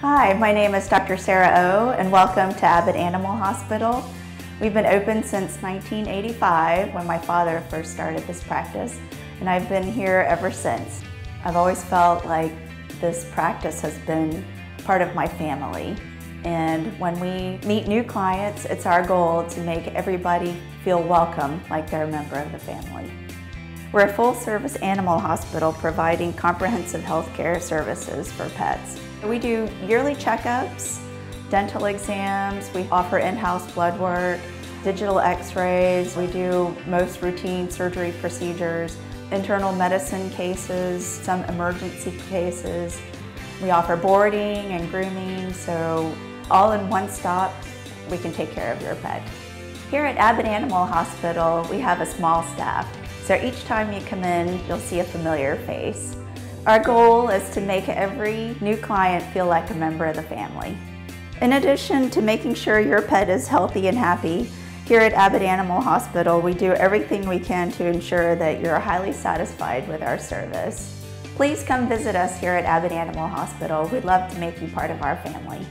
Hi, my name is Dr. Sarah O and welcome to Abbott Animal Hospital. We've been open since 1985 when my father first started this practice and I've been here ever since. I've always felt like this practice has been part of my family and when we meet new clients, it's our goal to make everybody feel welcome like they're a member of the family. We're a full-service animal hospital providing comprehensive health care services for pets. We do yearly checkups, dental exams, we offer in-house blood work, digital x-rays, we do most routine surgery procedures, internal medicine cases, some emergency cases. We offer boarding and grooming, so all in one stop, we can take care of your pet. Here at Abbott Animal Hospital, we have a small staff, so each time you come in, you'll see a familiar face. Our goal is to make every new client feel like a member of the family. In addition to making sure your pet is healthy and happy, here at Abbott Animal Hospital, we do everything we can to ensure that you're highly satisfied with our service. Please come visit us here at Abbott Animal Hospital. We'd love to make you part of our family.